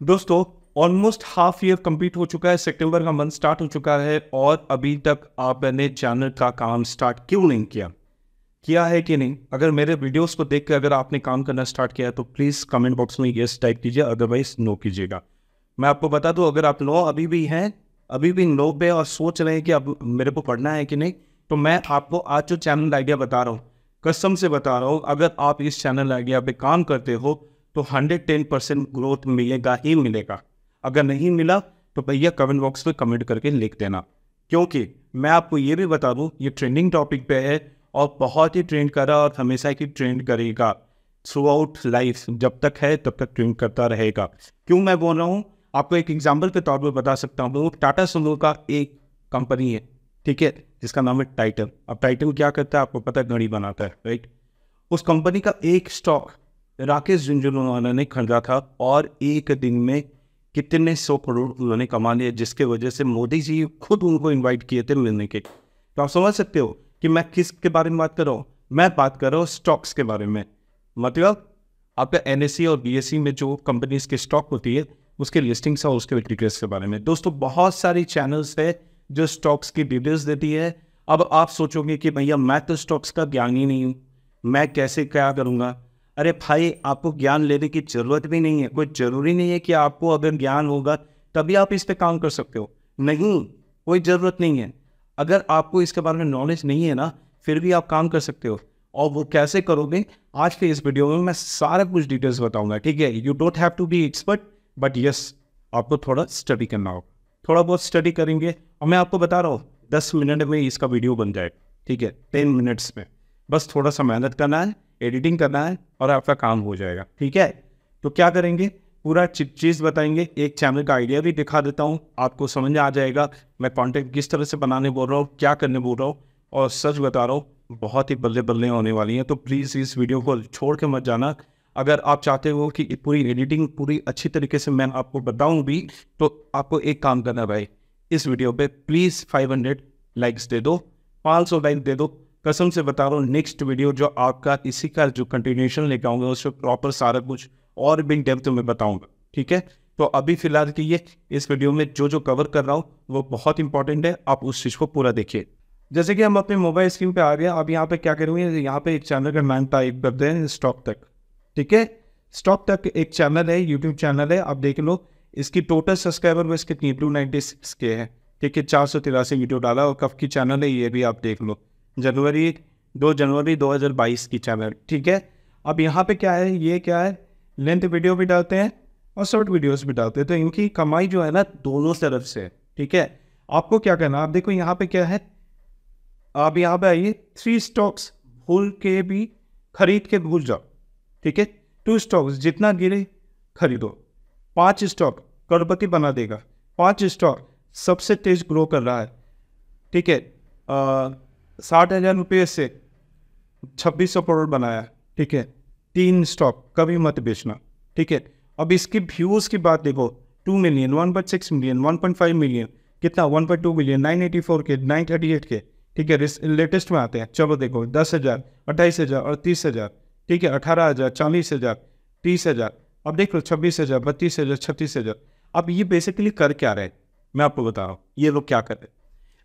दोस्तों almost half year complete हो चुका है सितंबर का मंथ स्टार्ट हो चुका है और अभी तक आपने चैनल का काम स्टार्ट क्यों नहीं किया? किया है कि नहीं? अगर मेरे वीडियोस को देख कर अगर आपने काम करना स्टार्ट किया तो प्लीज़ कमेंट बॉक्स में येस टाइप कीजिए अदरवाइज़ नो कीजिएगा। मैं आपको बता दूँ, अगर आप नो अभी भी हैं, अभी भी नो पे और सोच रहे हैं कि अब मेरे को पढ़ना है कि नहीं तो मैं आपको आज जो चैनल आइडिया बता रहा हूँ, कसम से बता रहा हूँ, अगर आप इस चैनल आइडिया पे काम करते हो तो हंड्रेड टेन परसेंट ग्रोथ मिलेगा ही मिलेगा। अगर नहीं मिला तो भैया कमेंट बॉक्स में कमेंट करके लिख देना। क्योंकि मैं आपको ये भी बता दूँ, ये ट्रेंडिंग टॉपिक पे है और बहुत ही ट्रेंड करा और हमेशा ही ट्रेंड करेगा। थ्रू आउट लाइफ जब तक है, तब तक ट्रेंड करता रहेगा। क्यों मैं बोल रहा हूँ? आपको एक एग्ज़ाम्पल के तौर पर बता सकता हूँ। टाटा सुमो का एक कंपनी है, ठीक है? जिसका नाम है टाइटन अब टाइटन क्या करता है? आपको पता है, घड़ी बनाता है राइट उस कंपनी का एक स्टॉक राकेश झुंझुनवाला ने खरीदा था और एक दिन में कितने सौ करोड़ उन्होंने कमा लिए, जिसके वजह से मोदी जी खुद उनको इनवाइट किए थे मिलने के। तो आप समझ सकते हो कि मैं किसके बारे में बात कर रहा हूँ? मैं बात कर रहा हूँ स्टॉक्स के बारे में। मतलब आपका एन और बी में जो कंपनीज़ के स्टॉक होती है, उसके लिस्टिंग्स और उसके डिटेल्स के बारे में। दोस्तों, बहुत सारी चैनल्स है जो स्टॉक्स की डिटेल्स देती है। अब आप सोचोगे कि भैया, मैं तो स्टॉक्स का ज्ञान ही नहीं हूँ। मैं कैसे क्या करूँगा? अरे भाई, आपको ज्ञान लेने की ज़रूरत भी नहीं है। कोई ज़रूरी नहीं है कि आपको अगर ज्ञान होगा, तभी आप इस पर काम कर सकते हो। नहीं, कोई ज़रूरत नहीं है। अगर आपको इसके बारे में नॉलेज नहीं है ना, फिर भी आप काम कर सकते हो। और वो कैसे करोगे? आज के इस वीडियो में मैं सारा कुछ डिटेल्स बताऊँगा, ठीक है? You don't have to be expert but yes आपको थोड़ा स्टडी करना होगा। थोड़ा बहुत स्टडी करेंगे। और मैं आपको बता रहा हूँ, दस मिनट में इसका वीडियो बन जाए ठीक है? टेन मिनट्स में। बस थोड़ा सा मेहनत करना है एडिटिंग करना है और आपका काम हो जाएगा, ठीक है? तो क्या करेंगे? पूरा चीज़ बताएँगे। एक चैनल का आइडिया भी दिखा देता हूँ, आपको समझ आ जाएगा। मैं कंटेंट किस तरह से बनाने बोल रहा हूँ, क्या करने बोल रहा हूँ और सच बता रहा हूँ, बहुत ही बल्ले बल्ले होने वाली हैं। तो प्लीज़ इस वीडियो को छोड़ के मत जाना। अगर आप चाहते हो कि पूरी एडिटिंग पूरी अच्छी तरीके से मैं आपको बताऊँ भी तो आपको एक काम करना भाई। इस वीडियो पे प्लीज़ 500 लाइक्स दे दो 500 लाइक दे दो कसम से बता रहा हूँ नेक्स्ट वीडियो जो आपका इसी का जो कंटिन्यूशन लेके आऊँगा उसमें प्रॉपर सारा कुछ और भी डेप्थ में बताऊँगा, ठीक है? तो अभी फ़िलहाल के ये इस वीडियो में जो जो कवर कर रहा हूँ, वो बहुत इंपॉर्टेंट है, आप उस चीज़ को पूरा देखिए। जैसे कि हम अपने मोबाइल स्क्रीन पे आ गए अब यहाँ पे क्या करेंगे यहाँ पे एक चैनल का नाम टाइप करते हैं स्टॉक तक ठीक है? स्टॉक तक एक चैनल है यूट्यूब चैनल है, आप देख लो, इसकी टोटल सब्सक्राइबर बस कितनी टू नाइन्टी सिक्स के है, ठीक है? चार सौ तिरासी वीडियो डाला और कब की चैनल है, ये भी आप देख लो। जनवरी, दो जनवरी 2022 की चैनल ठीक है? अब यहाँ पे क्या है? ये क्या है? लेंथ वीडियो भी डालते हैं और शॉर्ट वीडियोस भी डालते हैं। तो इनकी कमाई जो है ना, दोनों तरफ़ से, ठीक है? आपको क्या करना आप देखो यहाँ पे क्या है? आप यहाँ पे आइए थ्री स्टॉक्स भूल के भी खरीद के भूल जाओ, ठीक है? टू स्टॉक्स जितना गिरे, खरीदो। पाँच स्टॉक करोड़पति बना देगा। पाँच स्टॉक सबसे तेज ग्रो कर रहा है, ठीक है? साठ हज़ार रुपये से छब्बीस सौ करोड़ बनाया ठीक है? तीन स्टॉक कभी मत बेचना, ठीक है? अब इसकी व्यूज़ की बात देखो two million one point six million one point five million कितना? One point two million nine eighty four K nine thirty eight K, ठीक है? लेटेस्ट में आते हैं, चलो देखो, दस हज़ार, अट्ठाईस हज़ार और तीस हज़ार, ठीक है? अठारह हज़ार, चालीस हज़ार, तीस हज़ार, अब देख लो, छब्बीस हज़ार, बत्तीस हज़ार, छत्तीस हज़ार, अब ये बेसिकली कर क्या रहे मैं आपको बता रहा हूँ, ये लोग क्या कर रहे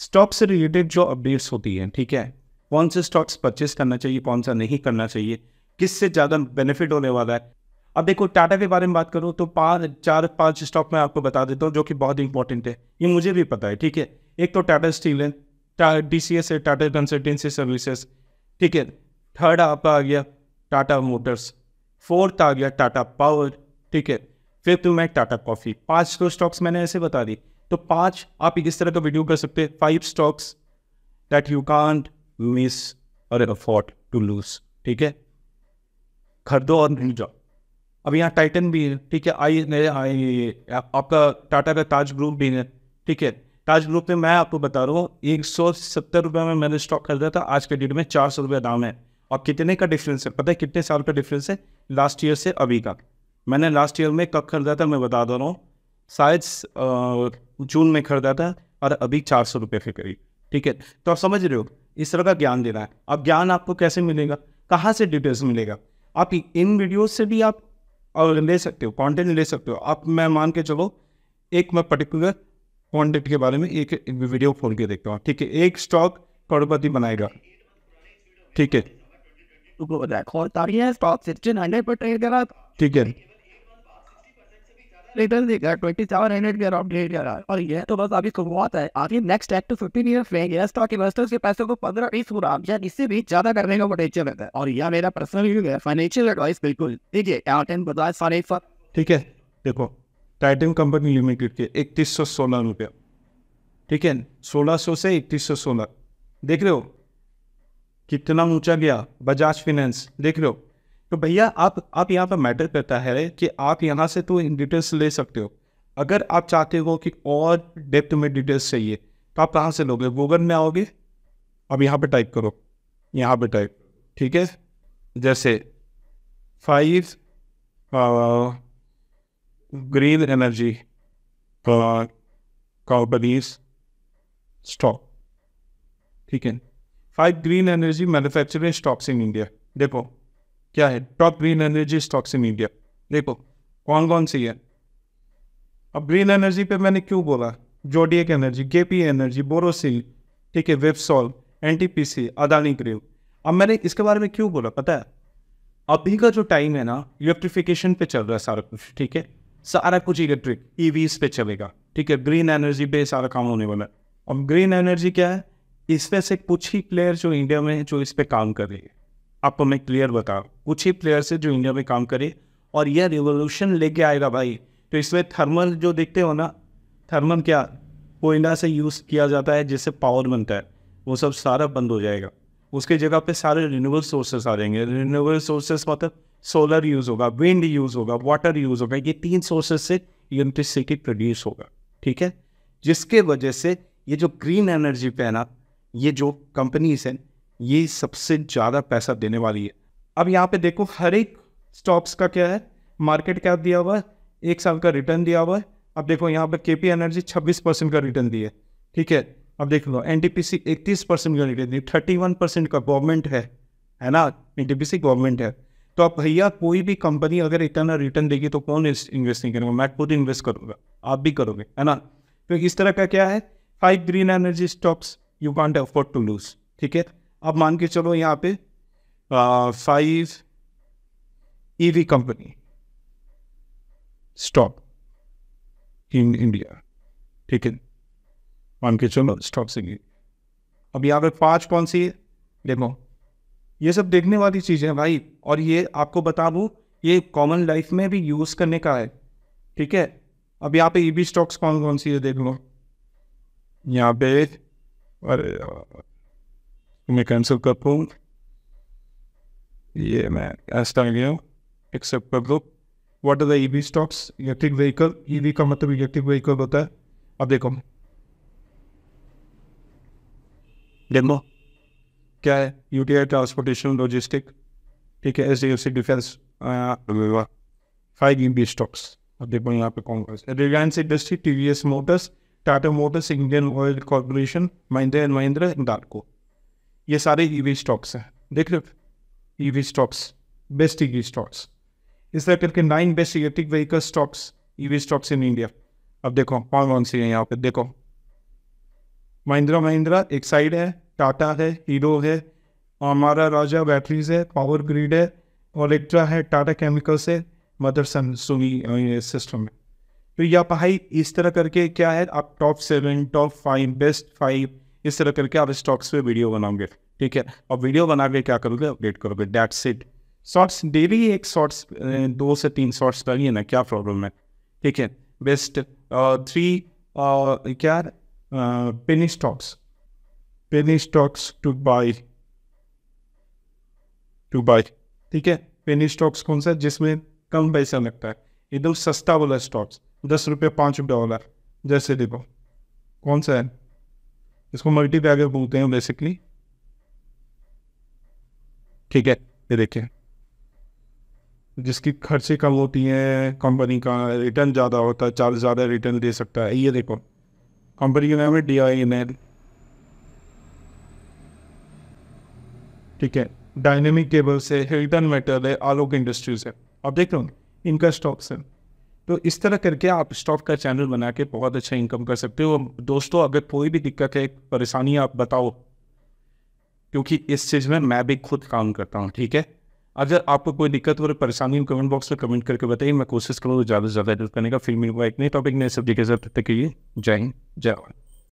स्टॉक से रिलेटेड जो अपडेट्स होती हैं, ठीक है? कौन से स्टॉक्स परचेस करना चाहिए, कौन सा नहीं करना चाहिए, किससे ज़्यादा बेनिफिट होने वाला है? अब देखो टाटा के बारे में बात करूँ तो पाँच, चार, पाँच स्टॉक मैं आपको बता देता हूँ, जो कि बहुत इंपॉर्टेंट है। ये मुझे भी पता है, ठीक है? एक तो टाटा स्टील है डी सी एस है टाटा कंसल्टेंसी सर्विसेज़ ठीक है? थर्ड आपका आ गया टाटा मोटर्स फोर्थ आ गया टाटा पावर ठीक है? फिफ्थ में टाटा कॉफ़ी पाँच तो स्टॉक्स मैंने ऐसे बता दी तो पाँच, आप इस तरह का वीडियो कर सकते हैं? Five stocks that you can't miss और अफोर्ड टू लूज ठीक है? खरीदो और नहीं जाओ। अब यहाँ टाइटन भी है, ठीक है? आई आई आपका टाटा का ताज ग्रुप भी है, ठीक है? ताज ग्रुप में मैं आपको बता रहा हूँ, एक सौ सत्तर रुपये में मैंने स्टॉक खरीदा था, आज के डेट में चार सौ रुपये दाम है। और कितने का डिफरेंस है? पता है कितने साल का डिफरेंस है? लास्ट ईयर से अभी का। मैंने लास्ट ईयर में कब खरीदा था मैं बता दे रहा हूँ, शायद जून में खरीदा था और अभी चार सौ रुपये के करीब। ठीक है? तो आप समझ रहे हो इस तरह का ज्ञान देना है। अब ज्ञान आपको कैसे मिलेगा? कहाँ से डिटेल्स मिलेगा? आप इन वीडियोस से भी आप और ले सकते हो कंटेंट ले सकते हो। आप मैं मान के चलो एक मैं पर्टिकुलर कंटेंट के बारे में एक वीडियो खोल के देखता हूँ। ठीक है? एक स्टॉक करोड़पति बनाएगा। ठीक है? ठीक है? रिटर्न देगा ट्वेंटी सेवन हंड्रेड के अराउंड रेट करा और ये तो बस अभी शुरुआत है। आगे next ten to fifteen years में ये स्टॉक इन्वेस्टर्स के पैसे को पंद्रह बीस गुना, या इससे भी ज़्यादा करने का पोटेंशियल रहता है। और यह मेरा पर्सनल व्यू है फाइनेंशियल एडवाइस बिल्कुल। ठीक है टेन बजाज फाइनेंस ठीक है, देखो टाइटन कंपनी लिमिटेड के इकतीस सौ सोलह रुपया। ठीक है, सोलह सौ से इकतीस सौ सोलह। देख रहे हो, कितना ऊँचा गया बजाज फाइनेंस देख रहे हो। तो भैया, आप आप यहाँ पर मैटर करता है कि आप यहाँ से तो डिटेल्स ले सकते हो। अगर आप चाहते हो कि और डेप्थ में डिटेल्स चाहिए तो आप कहाँ से लोगे? गूगल में आओगे? अब यहाँ पे टाइप करो। यहाँ पे टाइप ठीक है? जैसे five green energy companies stock ठीक है? Five green energy manufacturing stocks in India देखो क्या है? Top green energy stocks in India देखो कौन कौन सी है? अब ग्रीन एनर्जी पे मैंने क्यों बोला? Zodiac energy K P energy Borosil ठीक है Websol N T P C Adani green अब मैंने इसके बारे में क्यों बोला? पता है? अभी का जो टाइम है ना इलेक्ट्रिफिकेशन पे चल रहा है सारा कुछ, ठीक है? सारा कुछ इलेक्ट्रिक ई पे चलेगा, ठीक है? ग्रीन एनर्जी पे सारा काम होने वाला है। अब ग्रीन एनर्जी क्या है? इसमें से कुछ ही प्लेयर जो इंडिया में जो इस पर काम कर रही है। आपको मैं क्लियर बता कुछ ही प्लेयर से जो इंडिया में काम करे और यह रिवोल्यूशन लेके आएगा भाई। तो इसमें थर्मल जो देखते हो ना थर्मल क्या? कोयला से यूज़ किया जाता है, जिससे पावर बनता है। वो सब सारा बंद हो जाएगा। उसके जगह पे सारे रिन्यूएबल सोर्सेस आ जाएँगे। रिन्यूएबल सोर्सेस मतलब सोलर यूज़ होगा विंड यूज़ होगा वाटर यूज़ होगा। ये तीन सोर्सेस से इलेक्ट्रिसिटी प्रोड्यूस होगा। ठीक है? जिसके वजह से ये जो ग्रीन एनर्जी पे है ना, ये जो कंपनीज़ हैं ये सबसे ज़्यादा पैसा देने वाली है। अब यहाँ पे देखो, हर एक स्टॉक्स का क्या है? मार्केट कैप दिया हुआ है, एक साल का रिटर्न दिया हुआ है। अब देखो, यहाँ पे के एनर्जी छब्बीस परसेंट का रिटर्न दिए ठीक है? अब देख लो एन टी पी सी इकतीस परसेंट का रिटर्न दिए थर्टी वन परसेंट का गवर्नमेंट है है ना? N T P C government है। तो अब भैया, कोई भी कंपनी अगर इतना रिटर्न देगी तो कौन इन्वेस्ट नहीं करेगा? मैं खुद इन्वेस्ट करूँगा, आप भी करोगे, है ना? तो इस तरह का क्या है? Five green energy stocks you can't afford to lose ठीक है? अब मान के चलो यहाँ पे five EV company stock in India ठीक है? मान के चलो स्टॉक से अब यहाँ पे पाँच कौन सी है? देखो, ये सब देखने वाली चीज़ें भाई। और ये आपको बता दूँ, ये कॉमन लाइफ में भी यूज़ करने का है। ठीक है? अब यहाँ पे ईवी स्टॉक्स कौन कौन सी है, देख लो। यहाँ पे, अरे मैं कैंसिल कर पाऊँ ये मैं ऐसा आ गया एक्सेप्ट कर दो what are the EV stocks electric vehicle EV का मतलब इलेक्ट्रिक व्हीकल होता है। अब देखो। डेमो क्या है? यूटीआई ट्रांसपोर्टेशन लॉजिस्टिक ठीक है S D F C defence five EV stocks अब देखो यहाँ पे कौन कौन Reliance Industry T V S Motors Tata Motors Indian Oil Corporation Mahindra and Mahindra डार्को ये सारे ईवी स्टॉक्स हैं। देख रहे EV stocks best EV stocks इस तरह करके nine best electric vehicle stocks EV stocks in India अब देखो, कौन कौन सी है यहाँ पे? देखो। महिंद्रा महिंद्रा एक साइड है टाटा है हीरो है हमारा राजा बैटरीज है पावर ग्रिड है ओलेक्ट्रा है टाटा केमिकल्स है मदरसन सुनी सिस्टम में तो यह भाई, इस तरह करके क्या है? आप top seven top five best five इस तरह करके आप स्टॉक्स पे वीडियो बनाओगे, ठीक है? और वीडियो बना के क्या करोगे? अपडेट करोगे. डेट सिट शॉर्ट्स डेली एक शॉर्ट्स दो से तीन शॉर्ट्स डालिए ना, क्या प्रॉब्लम है? ठीक है? बेस्ट थ्री क्या? Penny stocks penny stocks to buy to buy ठीक है? पेनी स्टॉक्स कौन सा जिसमें कम पैसा लगता है। एकदम सस्ता वाला स्टॉक्स दस रुपये पाँच रुपये वाला जैसे देखो, कौन सा है? इसको मल्टी बैगर बोलते हैं बेसिकली ठीक है, ये देखिए। जिसकी खर्चे कम होती हैं कंपनी का रिटर्न ज़्यादा होता है, चार्ज ज़्यादा रिटर्न दे सकता है। ये देखो कंपनी का नाम है डी आई एन एल ठीक है डायनेमिक केबल से हिल्टन मेटल है आलोक इंडस्ट्रीज़ है। आप देख लो इनका स्टॉक्स है। तो इस तरह करके आप स्टॉक का चैनल बना के बहुत अच्छा इनकम कर सकते हो। दोस्तों, अगर कोई भी दिक्कत है, परेशानी आप बताओ। क्योंकि इस चीज़ में मैं भी खुद काम करता हूँ, ठीक है? अगर आपको कोई दिक्कत हो रही, परेशानी कमेंट बॉक्स में कमेंट करके बताइए। मैं कोशिश करूँगा ज़्यादा से ज़्यादा हेल्प करने का। फिर मिलूँगा एक नए टॉपिक नए सब्जेक्ट के साथ। तक के लिए जय हिंद, जय भारत